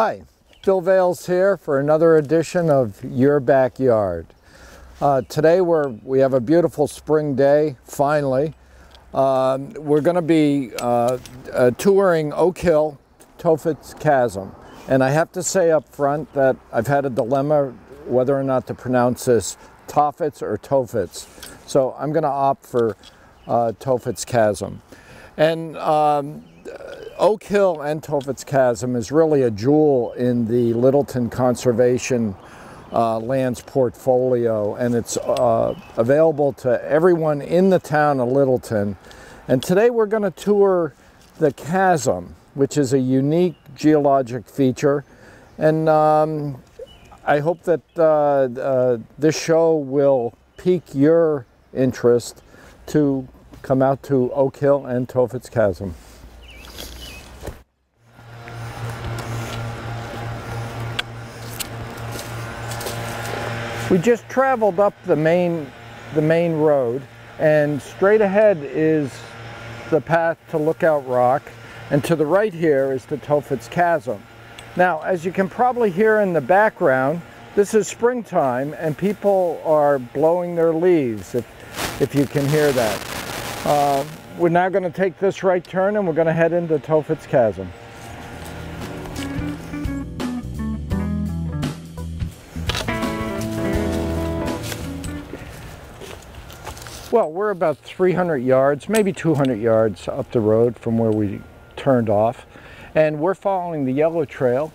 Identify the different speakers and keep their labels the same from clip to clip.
Speaker 1: Hi, Bill Vales here for another edition of Your Backyard. Uh, today we're, we have a beautiful spring day, finally. Um, we're going to be uh, uh, touring Oak Hill, Tophet's Chasm. And I have to say up front that I've had a dilemma whether or not to pronounce this Toffets or Tofets. So I'm going to opt for uh, Tophet's Chasm. And um, Oak Hill and Tophet's Chasm is really a jewel in the Littleton Conservation uh, Lands portfolio, and it's uh, available to everyone in the town of Littleton. And today we're going to tour the chasm, which is a unique geologic feature. And um, I hope that uh, uh this show will pique your interest to come out to Oak Hill and Tophet's Chasm. We just traveled up the main, the main road and straight ahead is the path to Lookout Rock and to the right here is the Tophet's Chasm. Now, as you can probably hear in the background, this is springtime and people are blowing their leaves, if, if you can hear that. Uh, we're now going to take this right turn and we're going to head into Tophet's Chasm. Well, we're about 300 yards, maybe 200 yards up the road from where we turned off. And we're following the yellow trail.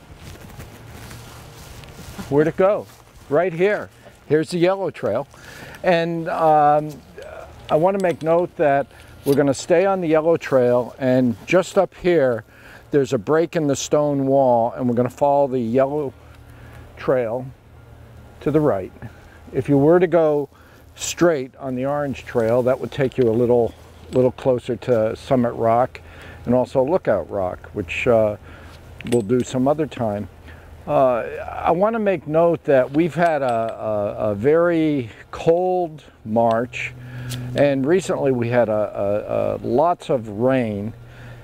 Speaker 1: Where'd it go? Right here. Here's the yellow trail. And um, I want to make note that we're going to stay on the yellow trail and just up here there's a break in the stone wall and we're going to follow the yellow trail to the right. If you were to go straight on the Orange Trail, that would take you a little, little closer to Summit Rock and also Lookout Rock, which uh, we'll do some other time. Uh, I want to make note that we've had a, a, a, very cold March and recently we had a, lots of rain.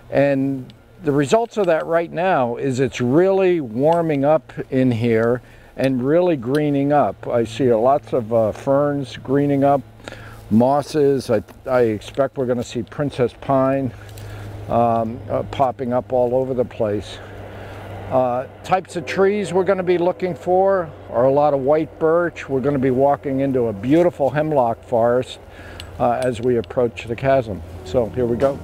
Speaker 1: And the results of that right now is it's really warming up in here and really greening up. I see lots of uh, ferns greening up, mosses. I, I expect we're going to see princess pine um, uh, popping up all over the place. Uh, types of trees we're going to be looking for are a lot of white birch. We're going to be walking into a beautiful hemlock forest uh, as we approach the chasm. So here we go.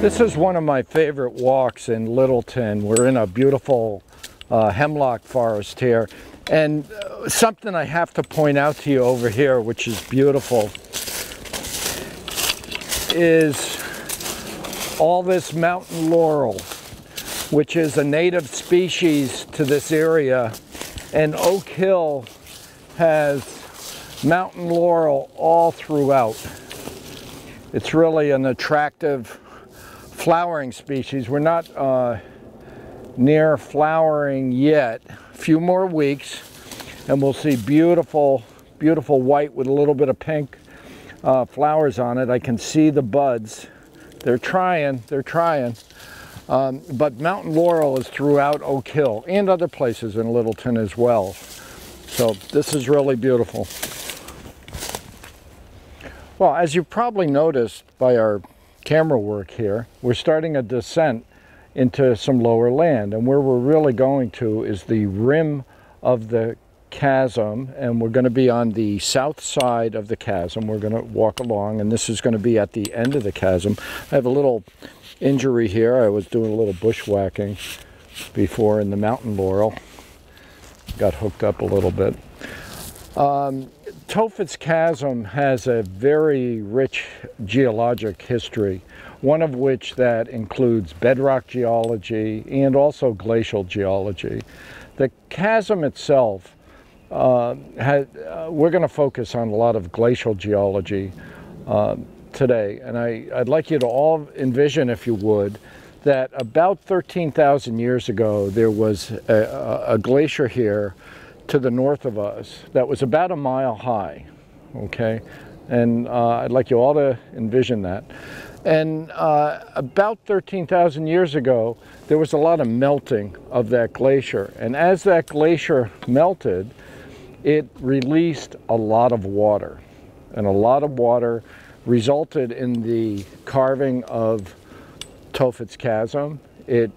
Speaker 1: This is one of my favorite walks in Littleton. We're in a beautiful uh, hemlock forest here. And uh, something I have to point out to you over here, which is beautiful, is all this mountain laurel, which is a native species to this area. And Oak Hill has mountain laurel all throughout. It's really an attractive flowering species. We're not uh, near flowering yet. A few more weeks and we'll see beautiful, beautiful white with a little bit of pink uh, flowers on it. I can see the buds. They're trying, they're trying. Um, but mountain laurel is throughout Oak Hill and other places in Littleton as well. So this is really beautiful. Well, as you've probably noticed by our camera work here, we're starting a descent into some lower land. And where we're really going to is the rim of the chasm and we're going to be on the south side of the chasm. We're going to walk along and this is going to be at the end of the chasm. I have a little injury here. I was doing a little bushwhacking before in the mountain laurel. Got hooked up a little bit. Um, Tophet's Chasm has a very rich geologic history, one of which that includes bedrock geology and also glacial geology. The chasm itself, uh, uh, we're going to focus on a lot of glacial geology uh, today, and I, I'd like you to all envision, if you would, that about 13,000 years ago there was a, a glacier here to the north of us that was about a mile high, okay? And uh, I'd like you all to envision that. And uh, about 13,000 years ago, there was a lot of melting of that glacier. And as that glacier melted, it released a lot of water. And a lot of water resulted in the carving of Tophet's Chasm. It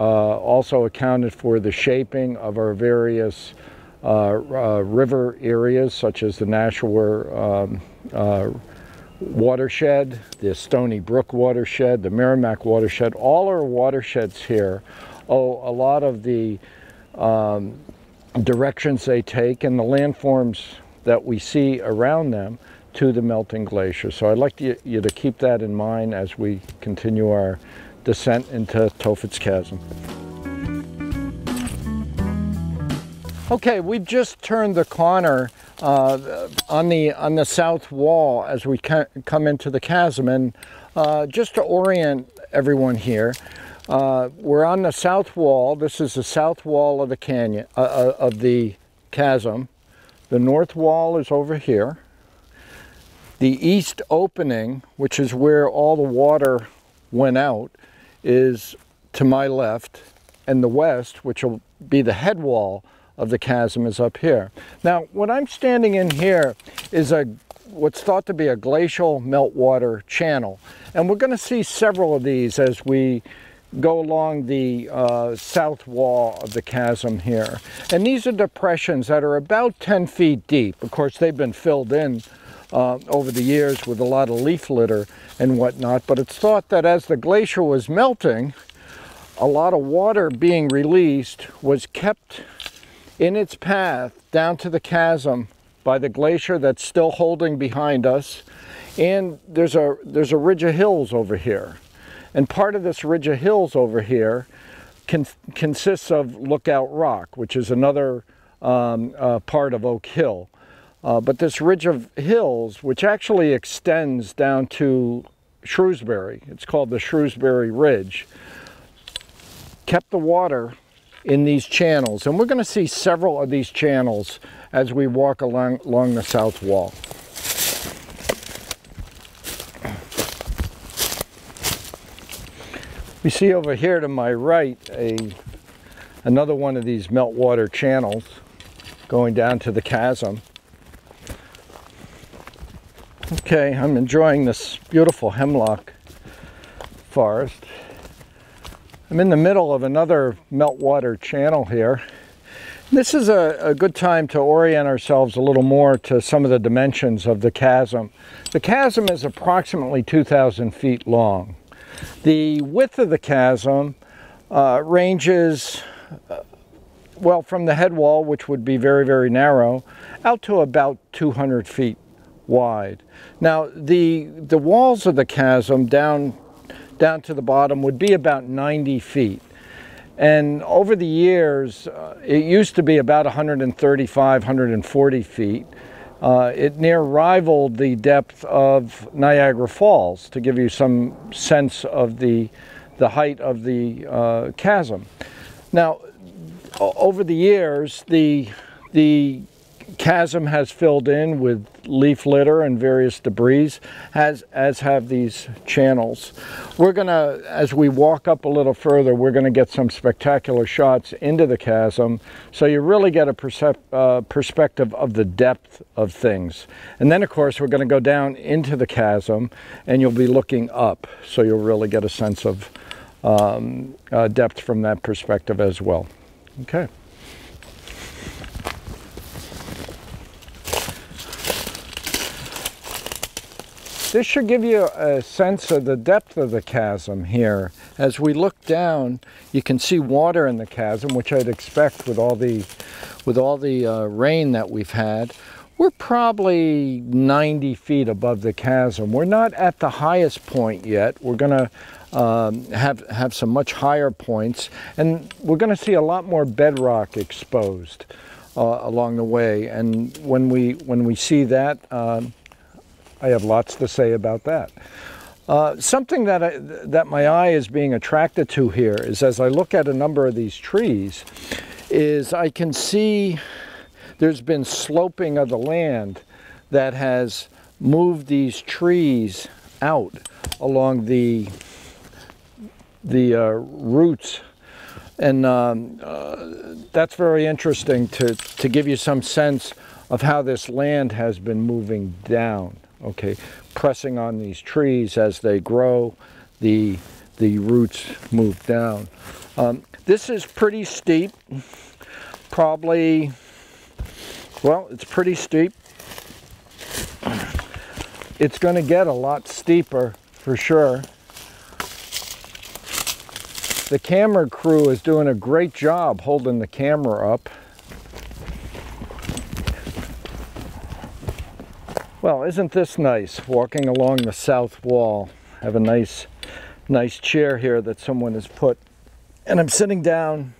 Speaker 1: uh, also accounted for the shaping of our various river areas, such as the Nashua um, uh, watershed, the Stony Brook watershed, the Merrimack watershed. All our watersheds here owe a lot of the um, directions they take and the landforms that we see around them to the melting glacier. So I'd like to, you to keep that in mind as we continue our descent into Tophet's Chasm. Okay, we've just turned the corner uh, on the on the south wall as we come into the chasm, and uh, just to orient everyone here, uh, we're on the south wall. This is the south wall of the canyon uh, uh, of the chasm. The north wall is over here. The east opening, which is where all the water went out, is to my left, and the west, which will be the head wall of the chasm, is up here. Now, what I'm standing in here is a what's thought to be a glacial meltwater channel, and we're going to see several of these as we go along the uh, south wall of the chasm here. And these are depressions that are about 10 feet deep. Of course, they've been filled in uh, over the years with a lot of leaf litter and whatnot. But it's thought that as the glacier was melting, a lot of water being released was kept in its path down to the chasm by the glacier that's still holding behind us. And there's a, there's a ridge of hills over here. And part of this ridge of hills over here con consists of Lookout Rock, which is another um, uh, part of Oak Hill. Uh, but this ridge of hills, which actually extends down to Shrewsbury, it's called the Shrewsbury Ridge, kept the water in these channels. And we're going to see several of these channels as we walk along, along the south wall. We see over here to my right a another one of these meltwater channels going down to the chasm. Okay, I'm enjoying this beautiful hemlock forest. I'm in the middle of another meltwater channel here. This is a, a, good time to orient ourselves a little more to some of the dimensions of the chasm. The chasm is approximately 2,000 feet long. The width of the chasm uh, ranges, uh, well, from the head wall, which would be very, very narrow, out to about 200 feet wide. Now the the walls of the chasm down down to the bottom would be about 90 feet. And over the years, uh, it used to be about 135, 140 feet. Uh, it near rivaled the depth of Niagara Falls to give you some sense of the, the height of the uh, chasm. Now, over the years, the, the chasm has filled in with leaf litter and various debris, as, as have these channels. We're gonna, as we walk up a little further, we're gonna get some spectacular shots into the chasm, so you really get a uh, perspective of the depth of things. And then of course, we're gonna go down into the chasm and you'll be looking up, so you'll really get a sense of um, uh, depth from that perspective as well. Okay. This should give you a sense of the depth of the chasm here. As we look down, you can see water in the chasm, which I'd expect with all the, with all the uh, rain that we've had. We're probably 90 feet above the chasm. We're not at the highest point yet. We're going to um, have, have some much higher points, and we're going to see a lot more bedrock exposed uh, along the way. And when we, when we see that, um, I have lots to say about that. Uh, something that, I, that my eye is being attracted to here is as I look at a number of these trees, is I can see there's been sloping of the land that has moved these trees out along the the uh, roots and um, uh, that's very interesting to, to give you some sense of how this land has been moving down okay pressing on these trees as they grow the the roots move down. Um, this is pretty steep probably well it's pretty steep. It's going to get a lot steeper for sure. The camera crew is doing a great job holding the camera up. Well, isn't this nice, walking along the south wall. have a nice, nice chair here that someone has put. And I'm sitting down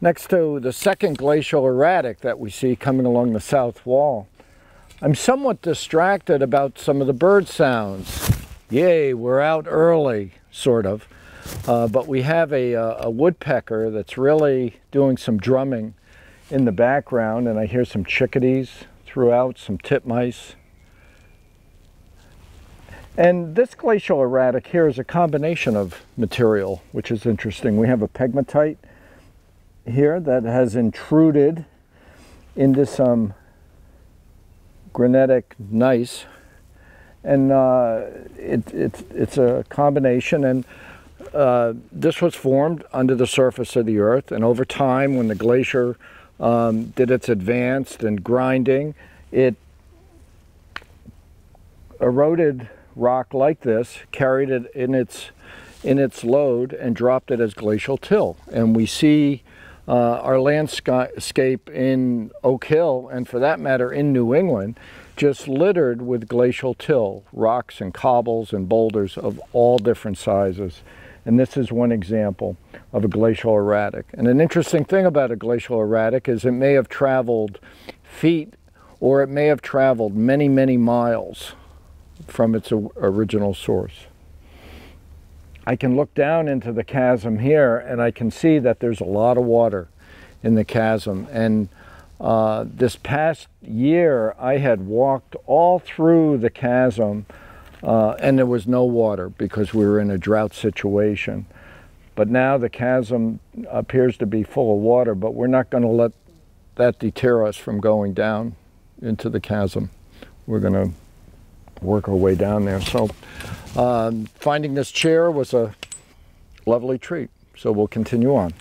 Speaker 1: next to the second glacial erratic that we see coming along the south wall. I'm somewhat distracted about some of the bird sounds. Yay, we're out early, sort of. Uh, but we have a, uh, a, woodpecker that's really doing some drumming in the background and I hear some chickadees throughout, some titmice. And this glacial erratic here is a combination of material, which is interesting. We have a pegmatite here that has intruded into some granitic gneiss. And uh, it, it, it's a combination. and uh, this was formed under the surface of the earth, and over time, when the glacier um, did its advanced and grinding, it eroded rock like this, carried it in its in its load, and dropped it as glacial till. And we see uh, our landscape in Oak Hill, and for that matter, in New England, just littered with glacial till, rocks and cobbles and boulders of all different sizes. And this is one example of a glacial erratic. And an interesting thing about a glacial erratic is it may have traveled feet or it may have traveled many, many miles from its original source. I can look down into the chasm here and I can see that there's a lot of water in the chasm. And uh, this past year, I had walked all through the chasm uh, and there was no water because we were in a drought situation. But now the chasm appears to be full of water, but we're not going to let that deter us from going down into the chasm. We're going to work our way down there. So um, finding this chair was a lovely treat. So we'll continue on.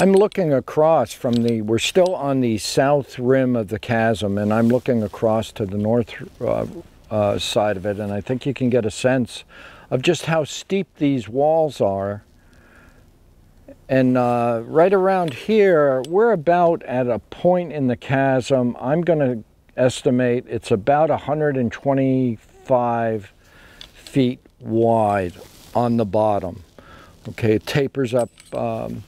Speaker 1: I'm looking across from the, we're still on the south rim of the chasm and I'm looking across to the north uh, uh, side of it and I think you can get a sense of just how steep these walls are. And uh, right around here, we're about at a point in the chasm, I'm going to estimate it's about 125 feet wide on the bottom. Okay, it tapers up um,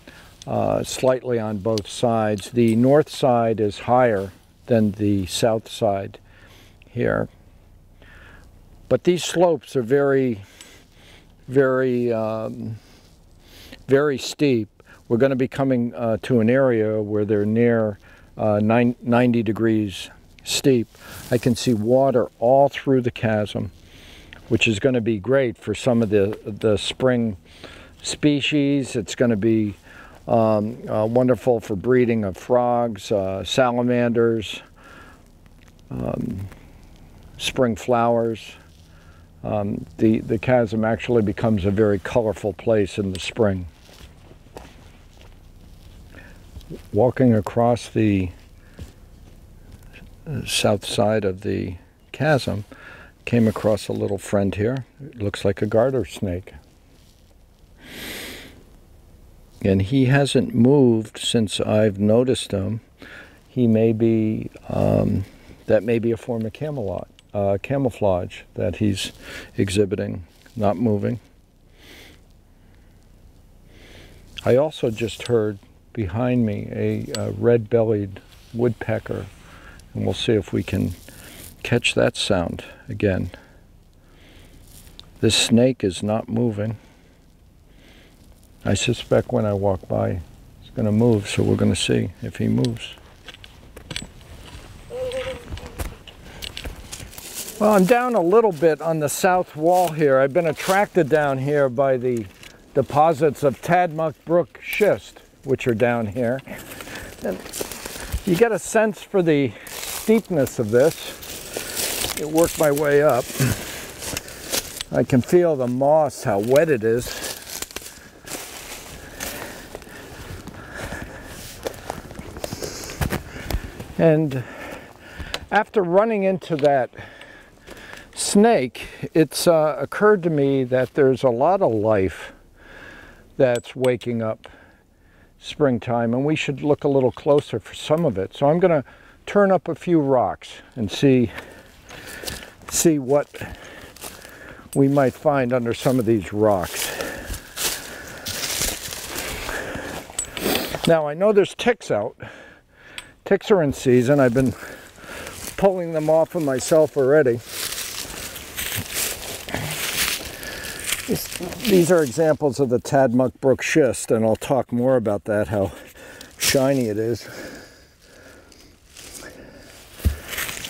Speaker 1: uh, slightly on both sides. The north side is higher than the south side here. But these slopes are very, very, um, very steep. We're going to be coming uh, to an area where they're near uh, 90 degrees steep. I can see water all through the chasm, which is going to be great for some of the, the spring species. It's going to be um, uh, wonderful for breeding of frogs, uh, salamanders, um, spring flowers. Um, the, the chasm actually becomes a very colorful place in the spring. Walking across the south side of the chasm, came across a little friend here. It looks like a garter snake and he hasn't moved since I've noticed him. He may be, um, that may be a form of camelot, uh, camouflage that he's exhibiting, not moving. I also just heard behind me a, a red-bellied woodpecker, and we'll see if we can catch that sound again. This snake is not moving. I suspect when I walk by, it's going to move, so we're going to see if he moves. Well, I'm down a little bit on the south wall here. I've been attracted down here by the deposits of Tadmuck Brook schist, which are down here. And you get a sense for the steepness of this. It worked my way up. I can feel the moss, how wet it is. And after running into that snake, it's uh, occurred to me that there's a lot of life that's waking up springtime and we should look a little closer for some of it. So I'm going to turn up a few rocks and see see what we might find under some of these rocks. Now I know there's ticks out. Ticks are in season. I've been pulling them off of myself already. These are examples of the Tadmuck Brook schist, and I'll talk more about that, how shiny it is.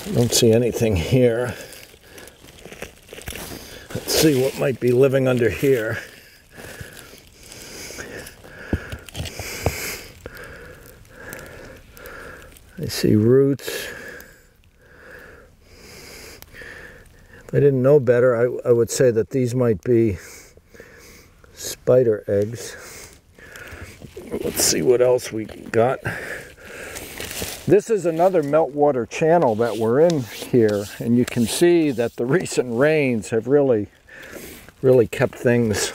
Speaker 1: I don't see anything here. Let's see what might be living under here. See roots. If I didn't know better, I, I would say that these might be spider eggs. Let's see what else we got. This is another meltwater channel that we're in here, and you can see that the recent rains have really, really kept things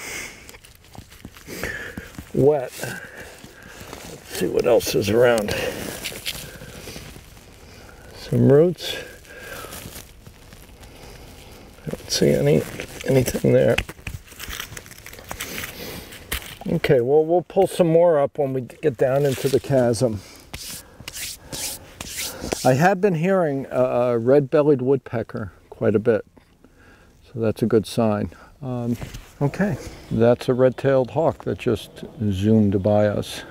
Speaker 1: wet. Let's see what else is around. Some roots. I don't see any anything there. Okay, well, we'll pull some more up when we get down into the chasm. I have been hearing a, red-bellied woodpecker quite a bit, so that's a good sign. Um, okay, that's a red-tailed hawk that just zoomed by us.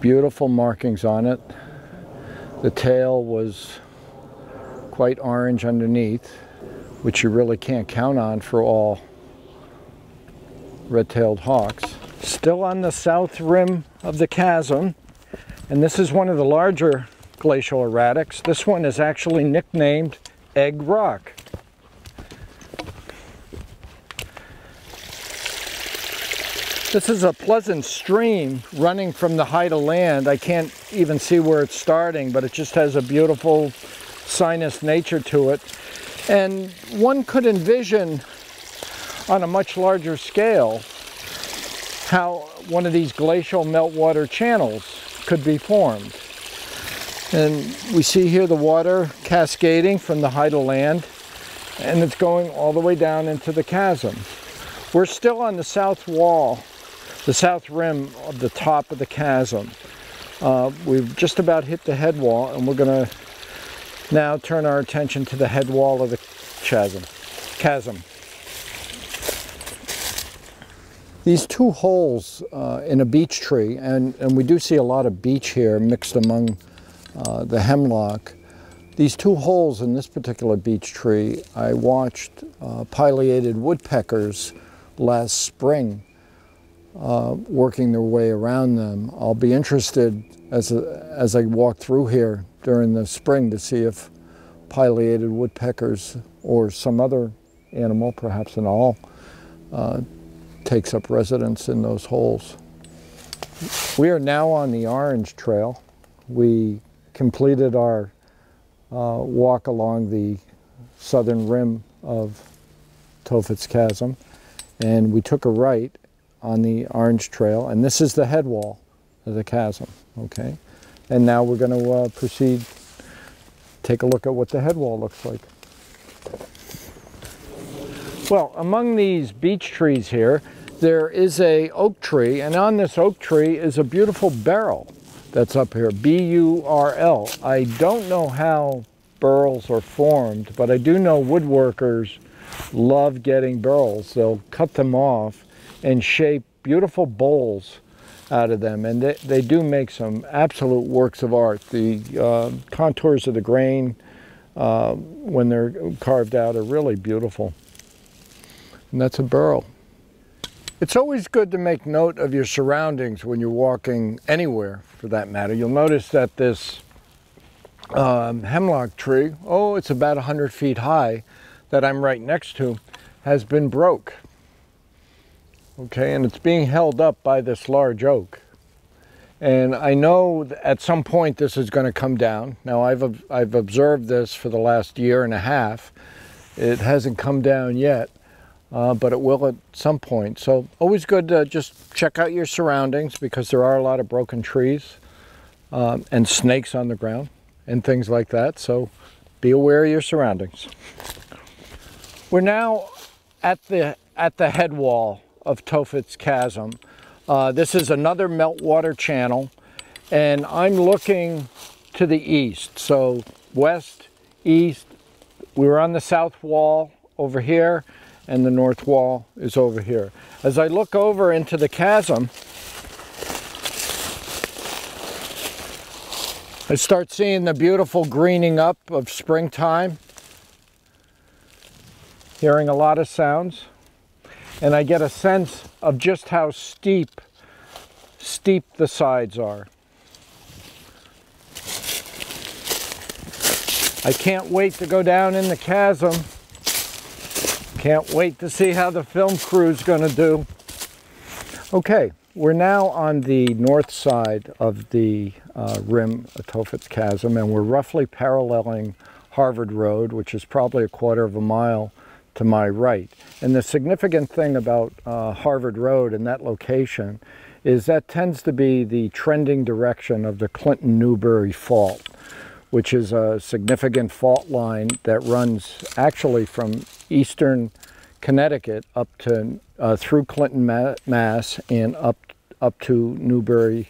Speaker 1: Beautiful markings on it. The tail was quite orange underneath, which you really can't count on for all red-tailed hawks. Still on the south rim of the chasm, and this is one of the larger glacial erratics. This one is actually nicknamed Egg Rock. This is a pleasant stream running from the height of land. I can't even see where it's starting, but it just has a beautiful sinus nature to it. And one could envision on a much larger scale how one of these glacial meltwater channels could be formed. And we see here the water cascading from the height of land and it's going all the way down into the chasm. We're still on the south wall, the south rim of the top of the chasm. Uh, we've just about hit the head wall and we're going to now turn our attention to the head wall of the chasm. chasm. These two holes uh, in a beech tree, and, and we do see a lot of beech here mixed among uh, the hemlock. These two holes in this particular beech tree, I watched uh, pileated woodpeckers last spring uh, working their way around them. I'll be interested as, a, as I walk through here during the spring to see if pileated woodpeckers or some other animal, perhaps an owl, uh, takes up residence in those holes. We are now on the Orange Trail. We completed our uh, walk along the southern rim of Tophet's Chasm and we took a right on the Orange Trail and this is the head wall of the chasm, okay? And now we're going to uh, proceed, take a look at what the head wall looks like. Well, among these beech trees here, there is a oak tree, and on this oak tree is a beautiful burl that's up here, B-U-R-L. I don't know how burls are formed, but I do know woodworkers love getting burls. They'll cut them off and shape beautiful bowls out of them, and they, they do make some absolute works of art. The uh, contours of the grain uh, when they're carved out are really beautiful. And that's a burl. It's always good to make note of your surroundings when you're walking anywhere for that matter. You'll notice that this um, hemlock tree, oh, it's about 100 feet high, that I'm right next to, has been broke. Okay, and it's being held up by this large oak. And I know at some point this is going to come down. Now I've, I've observed this for the last year and a half. It hasn't come down yet, uh, but it will at some point. So always good to just check out your surroundings because there are a lot of broken trees um, and snakes on the ground and things like that. So be aware of your surroundings. We're now at the, at the head wall of Tophet's Chasm. Uh, this is another meltwater channel and I'm looking to the east. So west, east, we were on the south wall over here and the north wall is over here. As I look over into the chasm, I start seeing the beautiful greening up of springtime, hearing a lot of sounds and I get a sense of just how steep, steep the sides are. I can't wait to go down in the chasm. Can't wait to see how the film crew is going to do. Okay, we're now on the north side of the uh, rim of Tophet's Chasm, and we're roughly paralleling Harvard Road, which is probably a quarter of a mile to my right. And the significant thing about uh, Harvard Road and that location is that tends to be the trending direction of the Clinton-Newbury Fault, which is a significant fault line that runs actually from eastern Connecticut up to uh, through Clinton, Mass, and up up to Newbury,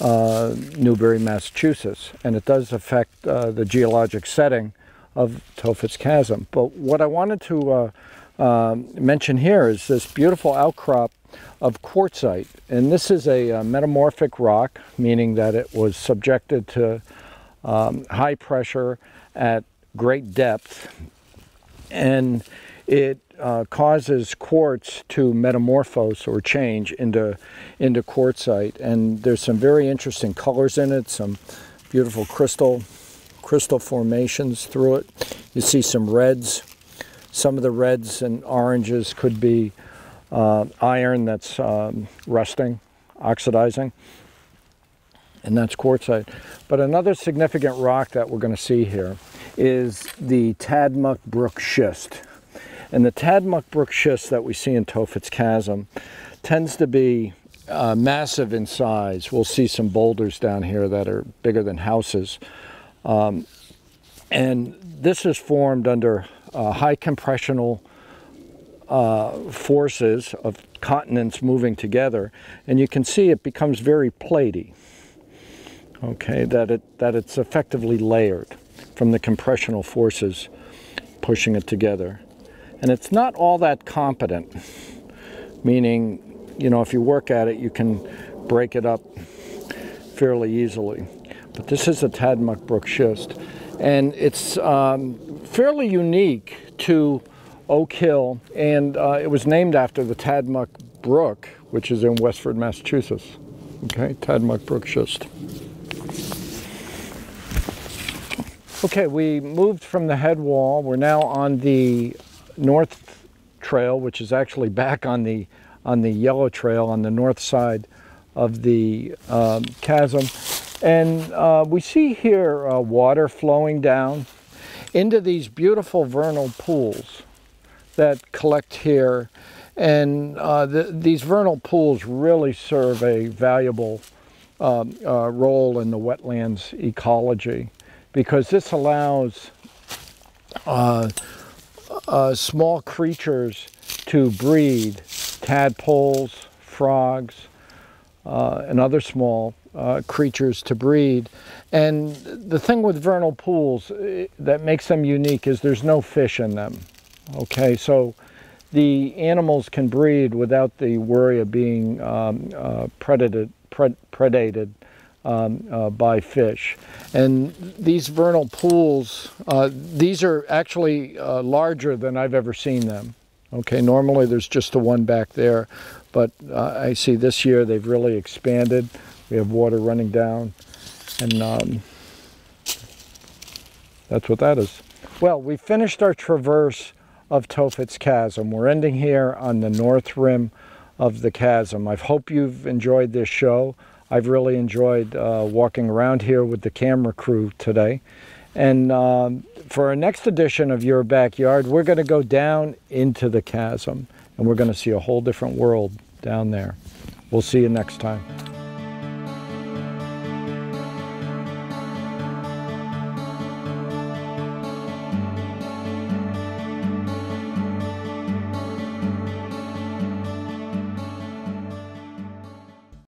Speaker 1: uh, Newbury, Massachusetts, and it does affect uh, the geologic setting of Tophet's Chasm. But what I wanted to uh, uh, mention here is this beautiful outcrop of quartzite. And this is a, a uh, metamorphic rock, meaning that it was subjected to um, high pressure at great depth. And it uh, causes quartz to metamorphose or change into, into quartzite. And there's some very interesting colors in it, some beautiful crystal crystal formations through it. You see some reds. Some of the reds and oranges could be uh, iron that's um, rusting, oxidizing, and that's quartzite. But another significant rock that we're going to see here is the Tadmuck Brook schist. And the Tadmuck Brook schist that we see in Tophet's Chasm tends to be uh, massive in size. We'll see some boulders down here that are bigger than houses. Um, and this is formed under uh, high compressional uh, forces of continents moving together. And you can see it becomes very platy. Okay, that, it, that it's effectively layered from the compressional forces pushing it together. And it's not all that competent, meaning, you know, if you work at it, you can break it up fairly easily. But this is a Tadmuck Brook schist, and it's um, fairly unique to Oak Hill, and uh, it was named after the Tadmuck Brook, which is in Westford, Massachusetts. Okay, Tadmuck Brook schist. Okay, we moved from the head wall. We're now on the north trail, which is actually back on the on the yellow trail on the north side of the um, chasm. And uh, we see here uh, water flowing down into these beautiful vernal pools that collect here. And uh, the, these vernal pools really serve a valuable um, uh, role in the wetlands ecology because this allows uh, uh, small creatures to breed, tadpoles, frogs, and other small uh, creatures to breed. And the thing with vernal pools uh, that makes them unique is there's no fish in them. Okay, so the animals can breed without the worry of being um, uh, predated, pred predated um, uh, by fish. And these vernal pools, uh, these are actually uh, larger than I've ever seen them. Okay, normally there's just the one back there, but uh, I see this year they've really expanded. We have water running down, and um, that's what that is. Well, we finished our traverse of Tophet's Chasm. We're ending here on the north rim of the chasm. I hope you've enjoyed this show. I've really enjoyed uh, walking around here with the camera crew today. And um, for our next edition of Your Backyard, we're going to go down into the chasm and we're going to see a whole different world down there. We'll see you next time.